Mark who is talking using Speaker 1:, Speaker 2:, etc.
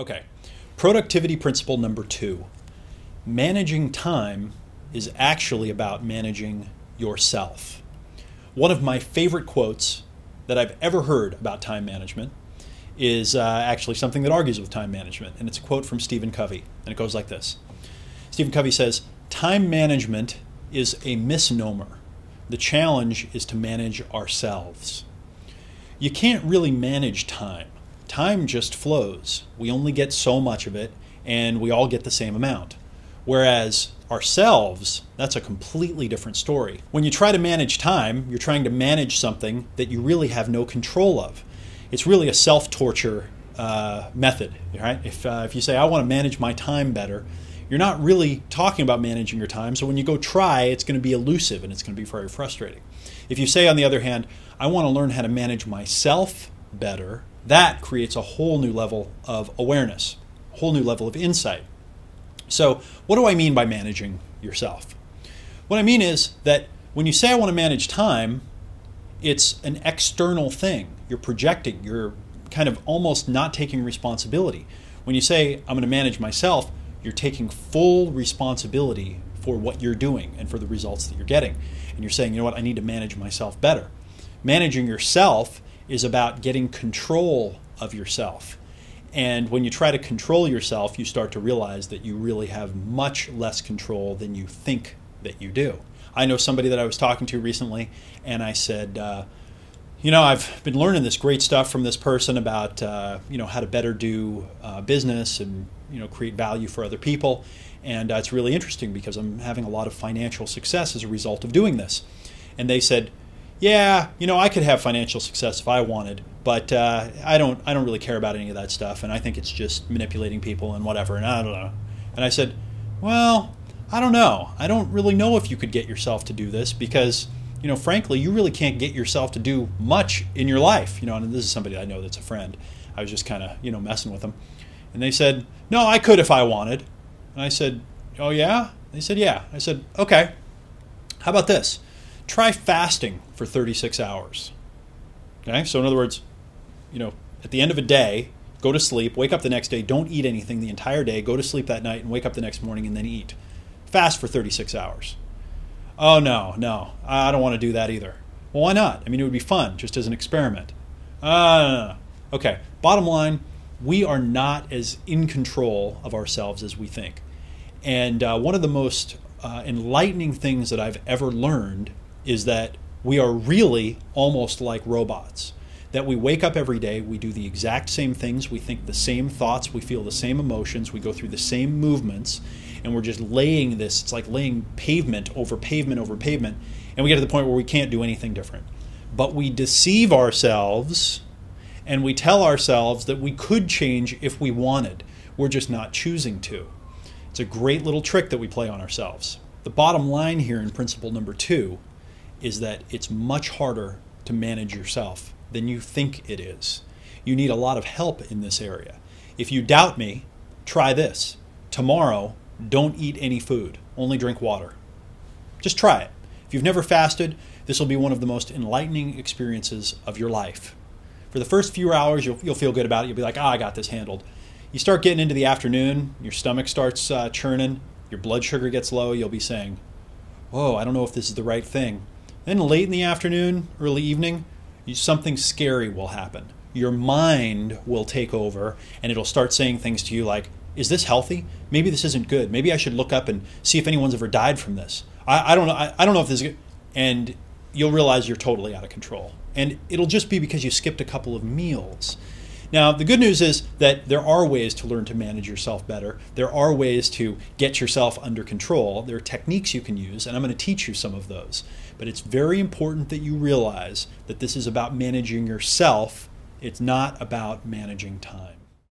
Speaker 1: Okay. Productivity principle number two managing time is actually about managing yourself. One of my favorite quotes that I've ever heard about time management is uh, actually something that argues with time management, and it's a quote from Stephen Covey, and it goes like this Stephen Covey says, Time management is a misnomer. The challenge is to manage ourselves. You can't really manage time time just flows. We only get so much of it, and we all get the same amount. Whereas ourselves, that's a completely different story. When you try to manage time, you're trying to manage something that you really have no control of. It's really a self torture uh, method, right? If, uh, if you say, I want to manage my time better, you're not really talking about managing your time. So when you go try, it's going to be elusive and it's going to be very frustrating. If you say, on the other hand, I want to learn how to manage myself better, that creates a whole new level of awareness, a whole new level of insight. So, what do I mean by managing yourself? What I mean is that when you say I want to manage time, it's an external thing. You're projecting, you're kind of almost not taking responsibility. When you say I'm going to manage myself, you're taking full responsibility for what you're doing and for the results that you're getting. And you're saying, you know what, I need to manage myself better. Managing yourself is about getting control of yourself. And when you try to control yourself, you start to realize that you really have much less control than you think that you do. I know somebody that I was talking to recently, and I said, uh, you know, I've been learning this great stuff from this person about, uh, you know, how to better do uh, business and, you know, create value for other people. And uh, it's really interesting because I'm having a lot of financial success as a result of doing this. And they said, yeah, you know, I could have financial success if I wanted, but uh, I don't. I don't really care about any of that stuff, and I think it's just manipulating people and whatever. And I don't know. And I said, well, I don't know. I don't really know if you could get yourself to do this because, you know, frankly, you really can't get yourself to do much in your life. You know, and this is somebody I know that's a friend. I was just kind of, you know, messing with them, and they said, no, I could if I wanted. And I said, oh yeah. They said, yeah. I said, okay. How about this? Try fasting for 36 hours. Okay? So, in other words, you know, at the end of a day, go to sleep, wake up the next day, don't eat anything the entire day, go to sleep that night, and wake up the next morning and then eat. Fast for 36 hours. Oh, no, no, I don't want to do that either. Well, why not? I mean, it would be fun just as an experiment. Uh, okay, bottom line, we are not as in control of ourselves as we think. And uh, one of the most uh, enlightening things that I've ever learned is that we are really almost like robots. That we wake up every day, we do the exact same things, we think the same thoughts, we feel the same emotions, we go through the same movements, and we're just laying this, it's like laying pavement over pavement over pavement, and we get to the point where we can't do anything different. But we deceive ourselves and we tell ourselves that we could change if we wanted. We're just not choosing to. It's a great little trick that we play on ourselves. The bottom line here in principle number two is that it's much harder to manage yourself than you think it is. You need a lot of help in this area. If you doubt me, try this. Tomorrow, don't eat any food, only drink water. Just try it. If you've never fasted, this will be one of the most enlightening experiences of your life. For the first few hours, you'll, you'll feel good about it. You'll be like, ah, I got this handled. You start getting into the afternoon, your stomach starts uh, churning, your blood sugar gets low, you'll be saying, Oh, I don't know if this is the right thing. Then late in the afternoon, early evening, something scary will happen. Your mind will take over and it'll start saying things to you like, Is this healthy? Maybe this isn't good. Maybe I should look up and see if anyone's ever died from this. I, I don't know. I, I, don't know if this is good. And you'll realize you're totally out of control. And it'll just be because you skipped a couple of meals. Now, the good news is that there are ways to learn to manage yourself better. There are ways to get yourself under control. There are techniques you can use, and I'm going to teach you some of those. But it's very important that you realize that this is about managing yourself, it's not about managing time.